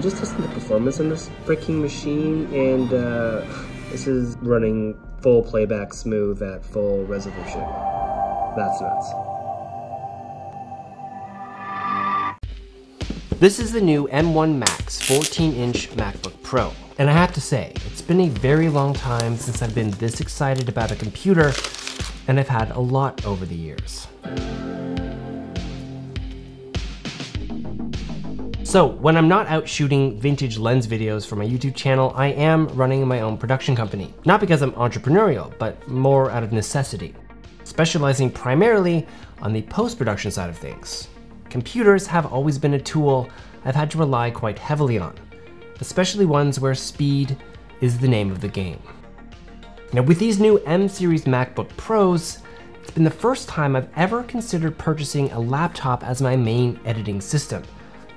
Just testing the performance on this freaking machine, and uh, this is running full playback smooth at full resolution. That's nuts. This is the new M1 Max 14-inch MacBook Pro. And I have to say, it's been a very long time since I've been this excited about a computer, and I've had a lot over the years. So when I'm not out shooting vintage lens videos for my YouTube channel, I am running my own production company. Not because I'm entrepreneurial, but more out of necessity. Specializing primarily on the post-production side of things. Computers have always been a tool I've had to rely quite heavily on, especially ones where speed is the name of the game. Now with these new M series MacBook Pros, it's been the first time I've ever considered purchasing a laptop as my main editing system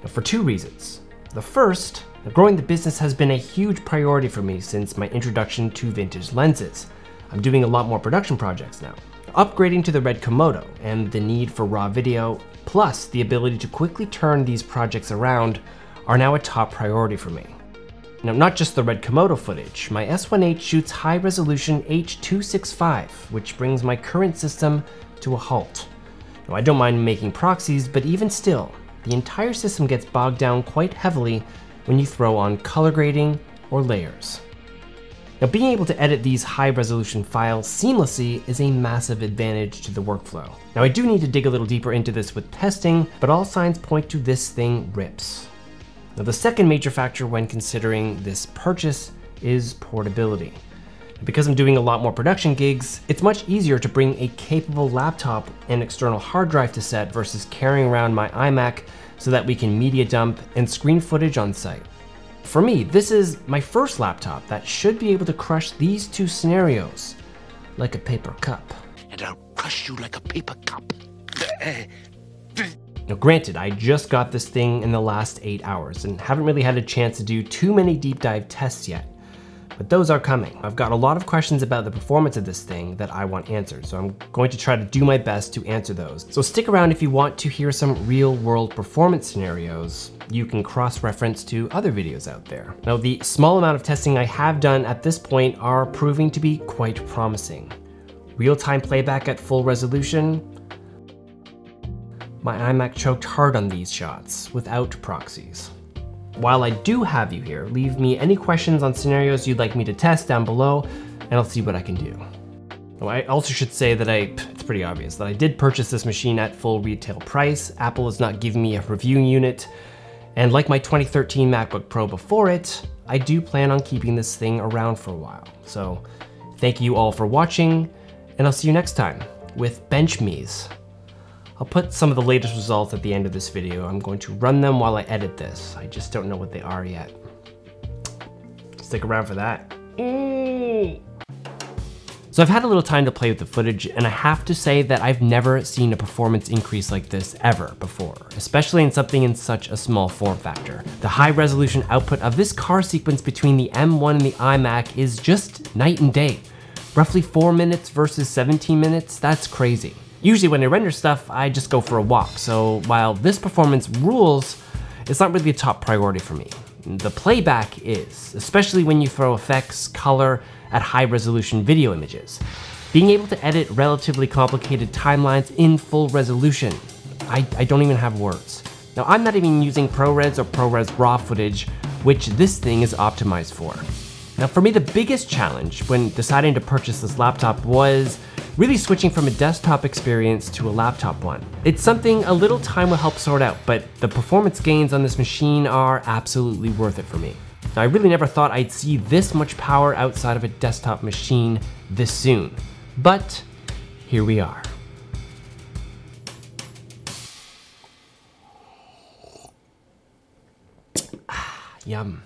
for two reasons. The first, growing the business has been a huge priority for me since my introduction to vintage lenses. I'm doing a lot more production projects now. Upgrading to the Red Komodo and the need for raw video, plus the ability to quickly turn these projects around, are now a top priority for me. Now, not just the Red Komodo footage, my S1H shoots high resolution H.265, which brings my current system to a halt. Now, I don't mind making proxies, but even still, the entire system gets bogged down quite heavily when you throw on color grading or layers. Now being able to edit these high resolution files seamlessly is a massive advantage to the workflow. Now I do need to dig a little deeper into this with testing, but all signs point to this thing rips. Now the second major factor when considering this purchase is portability. Because I'm doing a lot more production gigs, it's much easier to bring a capable laptop and external hard drive to set versus carrying around my iMac so that we can media dump and screen footage on site. For me, this is my first laptop that should be able to crush these two scenarios like a paper cup. And I'll crush you like a paper cup. Now granted, I just got this thing in the last 8 hours and haven't really had a chance to do too many deep dive tests yet but those are coming. I've got a lot of questions about the performance of this thing that I want answered, so I'm going to try to do my best to answer those. So stick around if you want to hear some real world performance scenarios you can cross-reference to other videos out there. Now, the small amount of testing I have done at this point are proving to be quite promising. Real-time playback at full resolution, my iMac choked hard on these shots without proxies. While I do have you here, leave me any questions on scenarios you'd like me to test down below, and I'll see what I can do. Oh, I also should say that I, it's pretty obvious, that I did purchase this machine at full retail price. Apple is not giving me a review unit. And like my 2013 MacBook Pro before it, I do plan on keeping this thing around for a while. So thank you all for watching, and I'll see you next time with benchmarks. I'll put some of the latest results at the end of this video. I'm going to run them while I edit this. I just don't know what they are yet. Stick around for that. Mm. So I've had a little time to play with the footage and I have to say that I've never seen a performance increase like this ever before, especially in something in such a small form factor. The high resolution output of this car sequence between the M1 and the iMac is just night and day. Roughly four minutes versus 17 minutes, that's crazy. Usually when I render stuff, I just go for a walk, so while this performance rules, it's not really a top priority for me. The playback is, especially when you throw effects, color, at high resolution video images. Being able to edit relatively complicated timelines in full resolution. I, I don't even have words. Now I'm not even using ProRes or ProRes RAW footage, which this thing is optimized for. Now for me, the biggest challenge when deciding to purchase this laptop was really switching from a desktop experience to a laptop one. It's something a little time will help sort out, but the performance gains on this machine are absolutely worth it for me. Now, I really never thought I'd see this much power outside of a desktop machine this soon, but here we are. Ah, yum.